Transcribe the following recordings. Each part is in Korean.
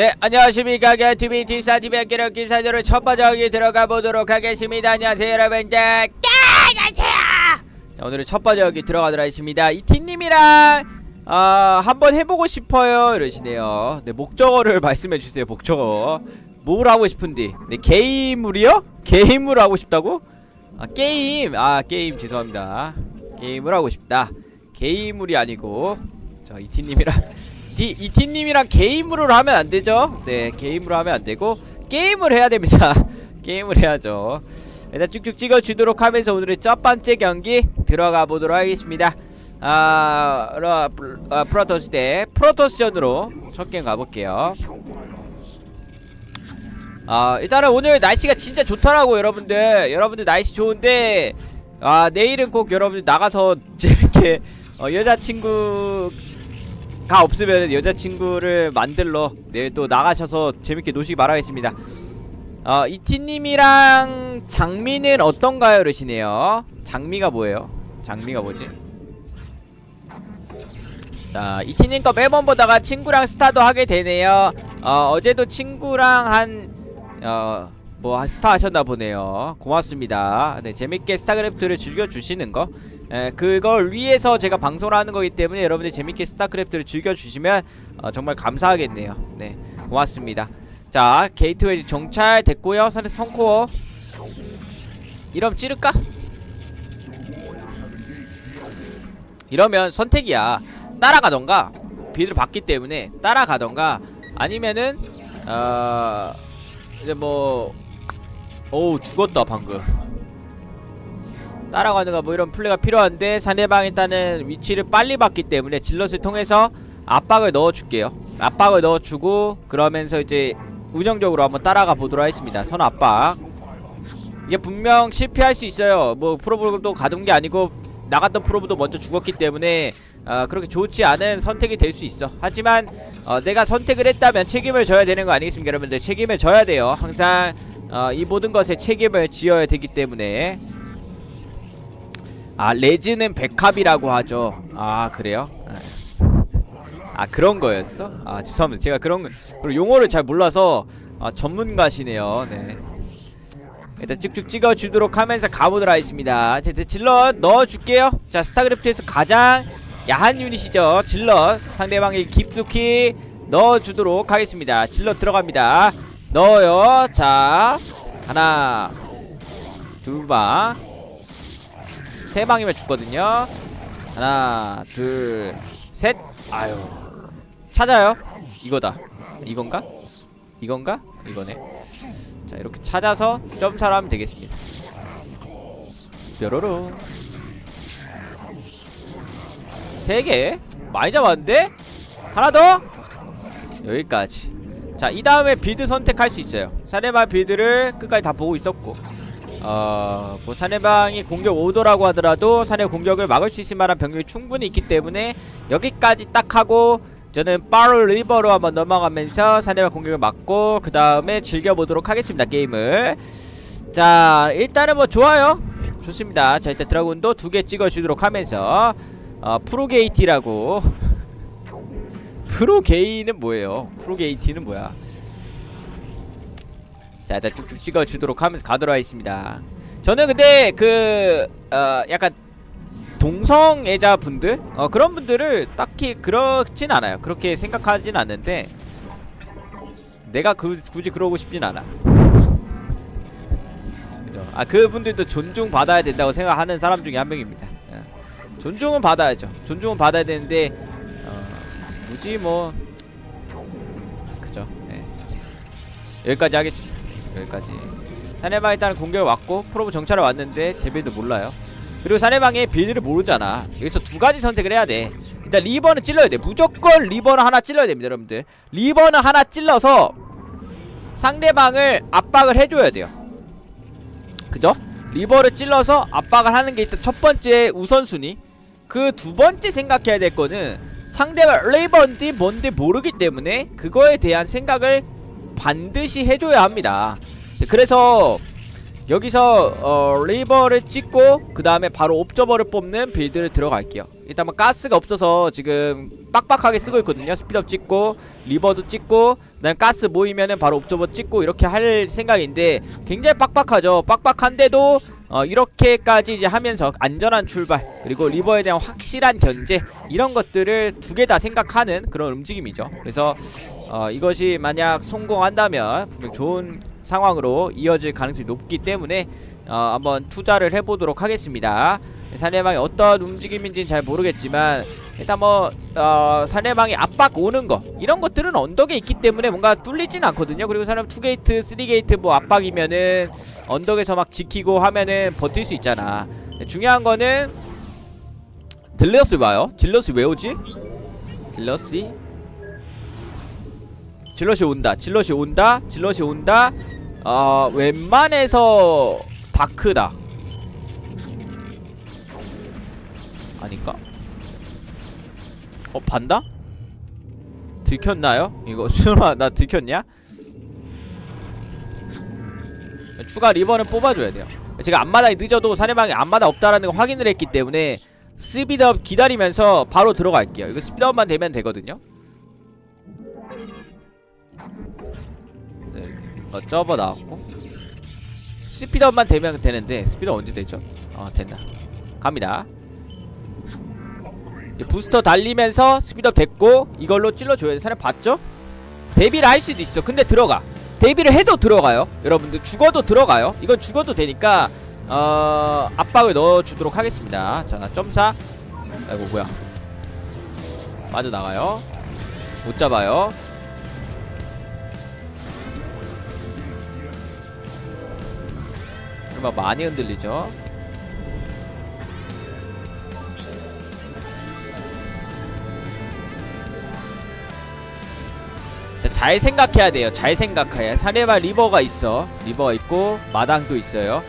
네, 안녕하십니까. 개TV 티사TV의 기록 기사들을 첫 번째 들어가 보도록 하겠습니다. 안녕하세요, 여러분들. 안녕하세요. 자, 오늘은 첫 번째 여기 들어가도록 하겠습니다. 이티님이랑 어, 한번 해보고 싶어요. 이러시네요. 네, 목적어를 말씀해주세요. 목적어. 뭘 하고 싶은디? 네, 게임물이요? 게임을 하고 싶다고? 아, 게임. 아, 게임 죄송합니다. 게임을 하고 싶다. 게임물이 아니고 저 이티님이랑 디, 이티님이랑 게임으로 하면 안 되죠? 네, 게임으로 하면 안 되고 게임을 해야 됩니다. 게임을 해야죠. 일단 쭉쭉 찍어주도록 하면서 오늘의 첫 번째 경기 들어가 보도록 하겠습니다. 아, 러, 아 프로토스 대 프로토스전으로 첫 게임 가볼게요. 아, 일단은 오늘 날씨가 진짜 좋더라고 여러분들. 여러분들 날씨 좋은데 아, 내일은 꼭 여러분들 나가서 재밌게 어, 여자친구 가 없으면 여자친구를 만들러 내일 또 나가셔서 재밌게 노시기 바라겠습니다 어 이티님이랑 장미는 어떤가요 그러시네요 장미가 뭐예요? 장미가 뭐지? 자 이티님 거 매번 보다가 친구랑 스타도 하게 되네요 어 어제도 친구랑 한 어 뭐 스타 하셨나 보네요. 고맙습니다. 네 재밌게 스타크래프트를 즐겨주시는 거. 에, 그걸 위해서 제가 방송을 하는 거기 때문에 여러분들 재밌게 스타크래프트를 즐겨주시면 어, 정말 감사하겠네요. 네 고맙습니다. 자 게이트웨이 정찰 됐고요. 선, 선core. 이러면 찌를까? 이러면 선택이야. 따라가던가 비를 받기 때문에 따라가던가 아니면은 어 이제 뭐 어우 죽었다 방금. 따라가는가 뭐 이런 플레이가 필요한데 상대방 일단은 위치를 빨리 봤기 때문에 질럿을 통해서 압박을 넣어줄게요. 압박을 넣어주고 그러면서 이제 운영적으로 한번 따라가 보도록 하겠습니다. 선 압박. 이게 분명 실패할 수 있어요. 뭐 프로브도 가둔 게 아니고 나갔던 프로브도 먼저 죽었기 때문에 어, 그렇게 좋지 않은 선택이 될 수 있어. 하지만 어, 내가 선택을 했다면 책임을 져야 되는 거 아니겠습니까 여러분들? 책임을 져야 돼요. 항상 어, 이 모든 것에 책임을 지어야 되기 때문에. 아 레즈는 백합이라고 하죠. 아 그래요? 아 그런 거였어? 아 죄송합니다. 제가 그런 거 그리고 용어를 잘 몰라서 아 전문가시네요. 네. 일단 쭉쭉 찍어주도록 하면서 가보도록 하겠습니다. 자 질럿 넣어줄게요. 자 스타크래프트에서 가장 야한 유닛이죠. 질럿 상대방의 깊숙이 넣어주도록 하겠습니다. 질럿 들어갑니다 넣어요. 자 하나 두방. 세 방이면 죽거든요. 하나 둘 셋. 아유 찾아요. 이거다. 이건가? 이건가? 이거네. 자 이렇게 찾아서 점사를 하면 되겠습니다. 뾰로로. 세개? 많이 잡았는데? 하나 더? 여기까지 자 이 다음에 build 선택할 수 있어요. 사네바 빌드를 끝까지 다 보고 있었고. 어... 뭐 상대방이 공격 오더라고 하더라도 상대 공격을 막을 수 있을 만한 병력이 충분히 있기 때문에 여기까지 딱 하고 저는 바로 Reaver로 한번 넘어가면서 상대방 공격을 막고 그 다음에 즐겨보도록 하겠습니다 게임을. 자 일단은 뭐 좋아요. 좋습니다. 자 일단 드라군도 두 개 찍어주도록 하면서 어, 프로게이티라고 프로게이는 뭐예요? 프로게이티는 뭐야? 자, 자 쭉쭉 찍어주도록 하면서 가도록 하겠습니다. 저는 근데 그 어, 약간 동성애자 분들? 어, 그런 분들을 딱히 그렇진 않아요. 그렇게 생각하진 않는데 내가 그, 굳이 그러고 싶진 않아. 아 그분들도 존중받아야 된다고 생각하는 사람 중에 한 명입니다. 예. 존중은 받아야죠. 존중은 받아야 되는데 어, 굳이 뭐. 그죠. 예. 여기까지 하겠습니다. 여기까지. 상대방 일단 공격을 왔고 Probe 정찰을 왔는데 제 build 몰라요. 그리고 상대방의 build를 모르잖아. 여기서 두 가지 선택을 해야 돼. 일단 Reaver는 찔러야 돼. 무조건 Reaver는 하나 찔러야 됩니다 여러분들. Reaver는 하나 찔러서 상대방을 압박을 해줘야 돼요. 그죠? Reaver를 찔러서 압박을 하는 게 일단 첫 번째 우선순위. 그 두 번째 생각해야 될 거는 상대가 Reaver인지 뭔지 모르기 때문에 그거에 대한 생각을 반드시 해줘야 합니다. 그래서 여기서 어, Reaver를 찍고 그 다음에 바로 옵저버를 뽑는 build를 들어갈게요. 일단 뭐 가스가 없어서 지금 빡빡하게 쓰고 있거든요. speed up 찍고 리버도 찍고 그다음 가스 모이면은 바로 옵저버 찍고 이렇게 할 생각인데 굉장히 빡빡하죠. 빡빡한데도 어 이렇게까지 이제 하면서 안전한 출발 그리고 리버에 대한 확실한 견제 이런 것들을 두 개 다 생각하는 그런 움직임이죠. 그래서 어 이것이 만약 성공한다면 좋은 상황으로 이어질 가능성이 높기 때문에 어 한번 투자를 해보도록 하겠습니다. 상대방이 어떤 움직임인지는 잘 모르겠지만 일단 뭐 어, 상대방이 압박 오는 거 이런 것들은 언덕에 있기 때문에 뭔가 뚫리진 않거든요. 그리고 상대방 2게이트 3게이트 뭐 압박이면은 언덕에서 막 지키고 하면은 버틸 수 있잖아. 중요한 거는 딜러스 봐요. 딜러스 왜 오지? Zealot Zealot이 온다 Zealot이 온다 Zealot이 온다 어 웬만해서 Dark다 아닌가? 어 반다? 들켰나요? 이거 수연아 나 들켰냐? 추가 리버는 뽑아줘야 돼요 제가 앞마당이 늦어도 사내방에 앞마당 없다라는 걸 확인을 했기 때문에 스피드업 기다리면서 바로 들어갈게요 이거 스피드업만 되면 되거든요 어, 접어 나왔고. 스피드업만 되면 되는데 스피드업 언제 되죠? 어 됐나 갑니다. 부스터 달리면서 스피드업 됐고 이걸로 찔러줘야 돼 사람 봤죠? 대비를 할 수도 있어. 근데 들어가. 대비를 해도 들어가요. 여러분들 죽어도 들어가요. 이건 죽어도 되니까 어... 압박을 넣어주도록 하겠습니다. 자 점사. 아이고 뭐야. 빠져나가요. 못 잡아요 그러면 많이 흔들리죠 자, 잘 생각해야 돼요. 잘 생각해야. 사내발 리버가 있어. 리버가 있고 마당도 있어요.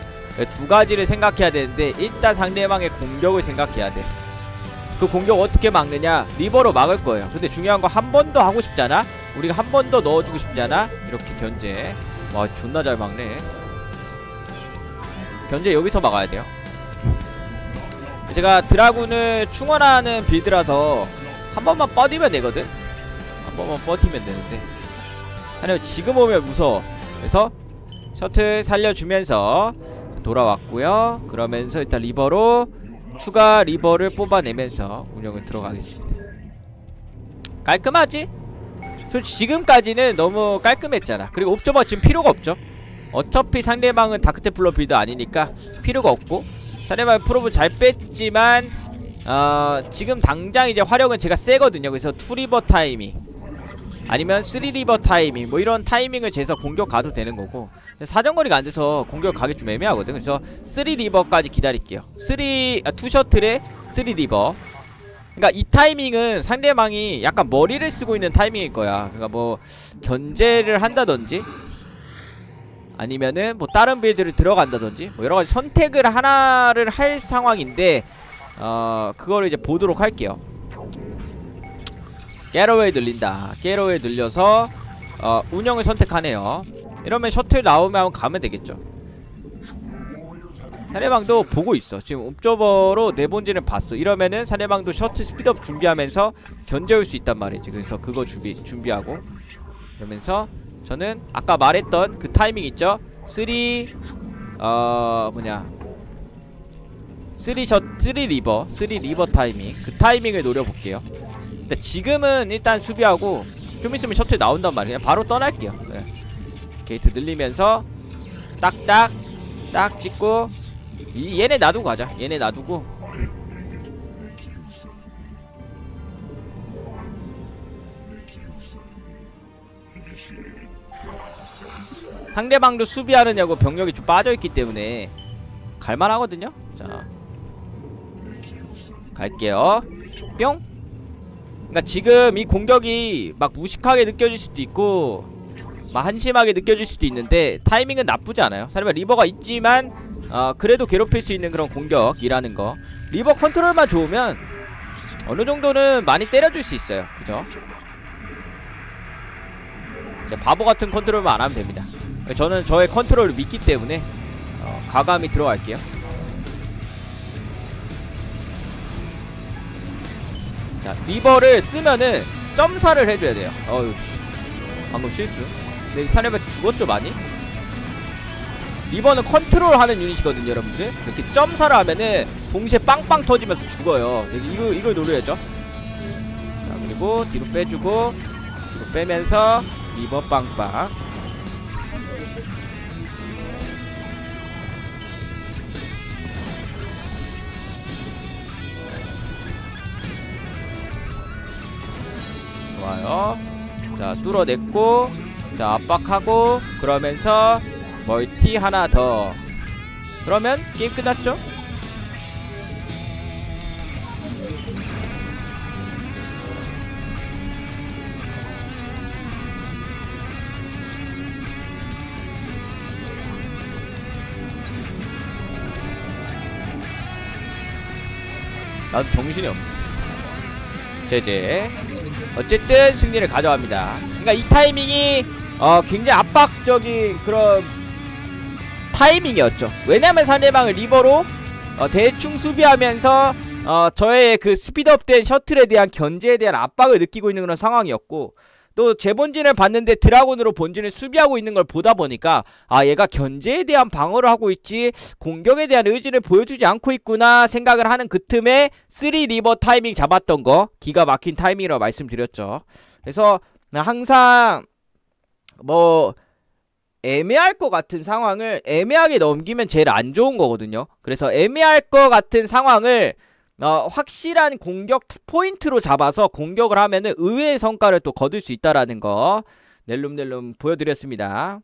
두 가지를 생각해야 되는데 일단 상대방의 공격을 생각해야 돼. 그 공격 어떻게 막느냐? 리버로 막을 거예요. 근데 중요한 거 한 번 더 하고 싶잖아. 우리가 한 번 더 넣어주고 싶잖아. 이렇게 견제. 와 존나 잘 막네. 견제 여기서 막아야 돼요. 제가 드라군을 충원하는 빌드라서 한 번만 뻗으면 되거든. 한 번만 버티면 되는데 아니면 지금 오면 무서워 그래서 셔틀 살려주면서 돌아왔고요 그러면서 일단 리버로 추가 리버를 뽑아내면서 운영을 들어가겠습니다 깔끔하지? 솔직히 지금까지는 너무 깔끔했잖아 그리고 옵저버 지금 필요가 없죠 어차피 상대방은 Dark Templar build 아니니까 필요가 없고 상대방 Probe 잘 뺐지만 어, 지금 당장 이제 화력은 제가 세거든요. 그래서 two Reaver 타이밍 아니면 3 Reaver 타이밍 뭐 이런 타이밍을 재서 공격 가도 되는 거고 사정거리가 안 돼서 공격 가기 좀 애매하거든. 그래서 3 Reaver까지 기다릴게요. 3, 아, 투셔틀에 3리버. 그러니까 이 타이밍은 상대방이 약간 머리를 쓰고 있는 타이밍일 거야. 그러니까 뭐 견제를 한다든지 아니면은 뭐 다른 빌드를 들어간다든지 뭐 여러가지 선택을 하나를 할 상황인데 어 그거를 이제 보도록 할게요. 게러웨이 늘린다. 게러웨이 늘려서 어, 운영을 선택하네요. 이러면 셔틀 나오면 가면 되겠죠. 상대방도 보고 있어. 지금 Observer로 Reaver인지는 봤어. 이러면은 상대방도 셔틀 스피드업 준비하면서 견제할 수 있단 말이지. 그래서 그거 준비, 준비하고. 그러면서 저는 아까 말했던 그 타이밍 있죠? 3 어... 뭐냐. 3 셔, 3 Reaver 3 Reaver 타이밍. 그 타이밍을 노려볼게요. 일단 지금은 일단 수비하고 좀 있으면 셔틀 나온단 말이에요. 바로 떠날게요. 네. 게이트 늘리면서 딱딱 딱 찍고 이, 얘네 놔두고 가자. 얘네 놔두고 상대방도 수비하느냐고 병력이 좀 빠져있기 때문에 갈만하거든요. 자 갈게요. 뿅. 그러니까 지금 이 공격이 막 무식하게 느껴질 수도 있고 막 한심하게 느껴질 수도 있는데 타이밍은 나쁘지 않아요. 사실 Reaver가 있지만 어 그래도 괴롭힐 수 있는 그런 공격이라는 거. Reaver 컨트롤만 좋으면 어느 정도는 많이 때려줄 수 있어요. 그죠? 바보 같은 컨트롤만 안 하면 됩니다. 저는 저의 컨트롤을 믿기 때문에 어, 과감히 들어갈게요. 자 Reaver를 쓰면은 점사를 해줘야 돼요. 어휴 씨. 방금 실수. 근데 사례가 죽었죠 많이? 리버는 컨트롤하는 유닛이거든요 여러분들. 이렇게 점사를 하면은 동시에 빵빵 터지면서 죽어요. 이거, 이걸 노려야죠. 자 그리고 뒤로 빼주고 뒤로 빼면서 리버 빵빵. 좋아요. 자 뚫어냈고 자 압박하고 그러면서 멀티 하나 더. 그러면 게임 끝났죠? 나도 정신이 없네. 제제. 어쨌든 승리를 가져갑니다. 그러니까 이 타이밍이 어 굉장히 압박적인 그런 타이밍이었죠. 왜냐면 상대방을 리버로 어, 대충 수비하면서 어, 저의 그 스피드업된 셔틀에 대한 견제에 대한 압박을 느끼고 있는 그런 상황이었고 또제 본진을 봤는데 드라곤으로 본진을 수비하고 있는 걸 보다 보니까 아 얘가 견제에 대한 방어를 하고 있지 공격에 대한 의지를 보여주지 않고 있구나 생각을 하는 그 틈에 3 리버 타이밍 잡았던 거 기가 막힌 타이밍이라고 말씀드렸죠 그래서 항상 뭐 애매할 것 같은 상황을 애매하게 넘기면 제일 안 좋은 거거든요. 그래서 애매할 것 같은 상황을 어, 확실한 공격 포인트로 잡아서 공격을 하면은 의외의 성과를 또 거둘 수 있다라는 거 넬lum넬lum 보여드렸습니다.